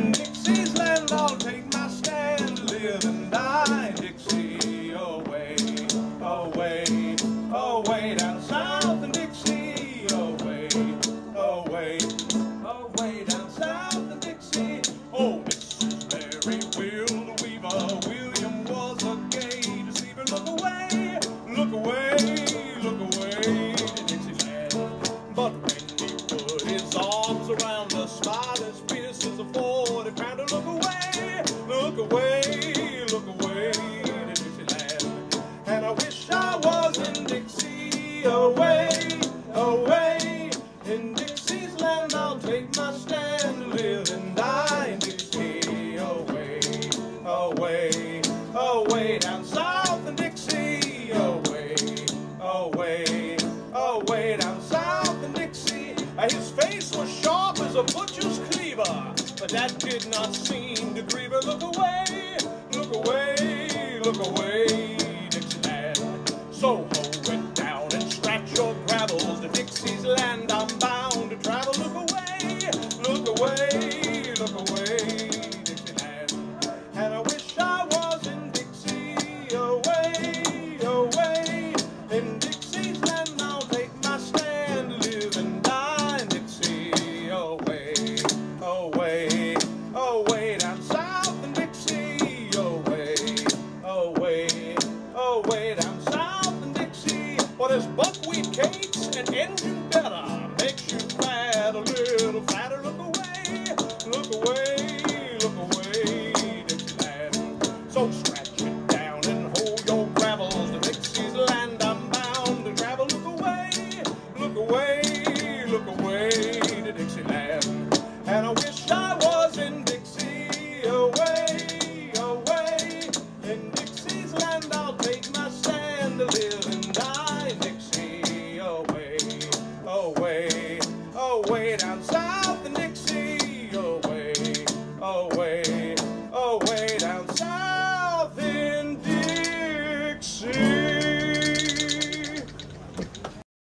In around us, smile as fierce as a forty pounder, look away, look away, look away. To Dixieland. And I wish I was in Dixie, away, away. In Dixie's land, I'll take my stand, live and die in Dixie, away, away, away. Down south in Dixie, away, away, away. Down a butcher's cleaver, but that did not seem to grieve her. Look away, look away, look away, Dixieland. So hoe it down and scratch your gravels. To Dixie's land away down south in Dixie. Well, there's buckwheat cakes and engine better, makes you fat a little fatter. Look away, look away, look away, Dixieland. So scratch to live and die, Dixie, away, away, away down south, the Dixie, away, away.